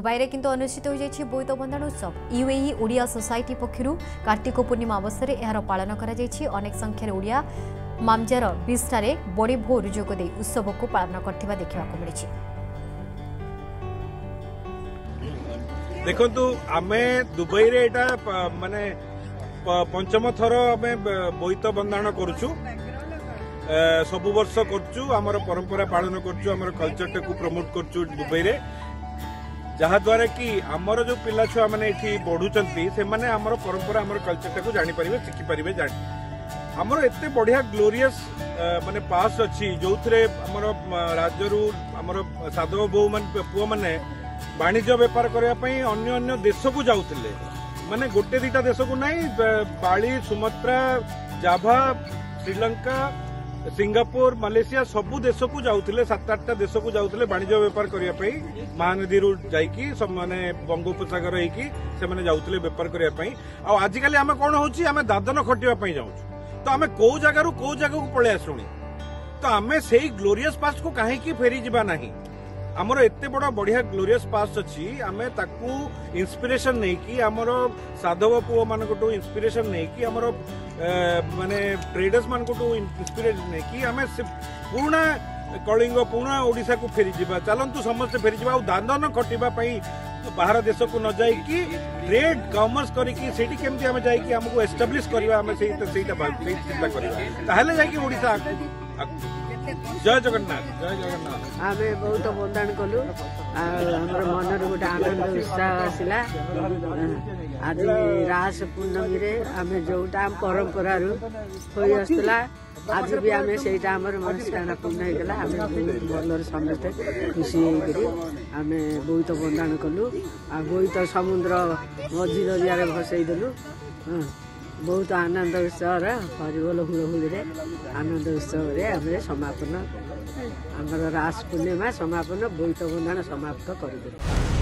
ଦୁବାଇରେ କିନ୍ତୁ ଅନୁଷ୍ଠିତ ହୋଇଯାଇଛି ବୋଇତ ବନ୍ଦାଣ ଉତ୍ସବ ୟୁଏଇ ଓଡ଼ିଆ ସୋସାଇଟି ପକ୍ଷରୁ କାର୍ତ୍ତିକ ପୂର୍ଣ୍ଣିମା ଅବସରରେ ଏହାର ପାଳନ କରାଯାଇଛି ଅନେକ ସଂଖ୍ୟାରେ ଓଡ଼ିଆ ମାମଜାର ବିଷ୍ଠାରେ ବଡ଼ି ଭୋରୁ ଯୋଗ ଦେଇ ଉତ୍ସବକୁ ପାଳନ କରିଥିବା ଦେଖିବାକୁ ମିଳିଛି ଦେଖନ୍ତୁ ଆମେ ଦୁବାଇରେ ଏଇଟା ମାନେ ପଞ୍ଚମ ଥର ଆମେ ବୋଇତ ବନ୍ଦାଣ କରୁଛୁ ସବୁ ବର୍ଷ କରୁଛୁ ଆମର ପରମ୍ପରା ପାଳନ କରୁଛୁ ଆମର କଲଚରଟାକୁ ପ୍ରମୋଟ କରୁଛୁ ଦୁବାଇରେ जहाद्वारा कि आमर जो पिला छुआ मैंने ये बढ़ुचान परंपरा आम कलचर टाक जापर शिखिपर आमर एत बढ़िया ग्लोरीय मान पास अच्छी जो थे राज्य साधव बो पुओ मैंने वाणिज्य बेपार करने अन्न देश को जाते मैंने गोटे दिटा देश को ना बा सुम्रा जाभा श्रीलंका सिंगापुर मलेसिया सबु देश को जाते सात आठटा देश को जाते वाणिज्य बेपार करने महानदी जाने बंगोपसगर होने बेपार करने आजिकाली आम कौन हम दादन खटाप जाऊ तो आम कौ जगार कौ जगह को पलि तो आम से ग्लोरीयस पास को कहीं फेरी जाना आमर एत बड़ बढ़िया ग्लोरीयस पास अच्छी आम इंस्पिरेशन नहीं कि आम साधव पु मान इंस्पिरेशन नहीं कि आम मान ट्रेडर्स मान इंस्पिरेशन नहीं कि आम पुणा कलिंग पुणा ओडा को फेरी जावा चलतु समस्त फेरी जावा दांदन खटापी बाहर देश को न जाकि ट्रेड कमर्स करमें जाकि एस्टाब्लीश करवा चिंता करा जाकि ଆମେ ବହୁତ ବନ୍ଦାଣ କଲୁ ଆଉ ଆମର ମନରେ ଗୋଟେ ଆନନ୍ଦ ଉତ୍ସାହ ଆସିଲା ଆଜି ରାସ ପୂର୍ଣ୍ଣମୀରେ ଆମେ ଯୋଉଟା ଆମ ପରମ୍ପରାରୁ ହୋଇଆସୁଥିଲା ଆଜି ବି ଆମେ ସେଇଟା ଆମର ମନସ୍କାମନା ପୂର୍ଣ୍ଣ ହେଇଗଲା ଆମେ ଭଲରେ ସମସ୍ତେ ଖୁସି ହେଇକରି ଆମେ ବୋଇତ ବନ୍ଦାଣ କଲୁ ଆଉ ବୋଇତ ସମୁଦ୍ର ମଝି ଦରିଆରେ ଭସେଇ ଦେଲୁ ହଁ ବହୁତ ଆନନ୍ଦ ଉତ୍ସବର ହରିବୋଲ ହୁଳ ହୁଳିରେ ଆନନ୍ଦ ଉତ୍ସବରେ ଆମେ ସମାପନ ଆମର ରାସ ପୂର୍ଣ୍ଣିମା ସମାପନ ବୋଇତ ବନ୍ଧାଣ ସମାପ୍ତ କରିଦେଲୁ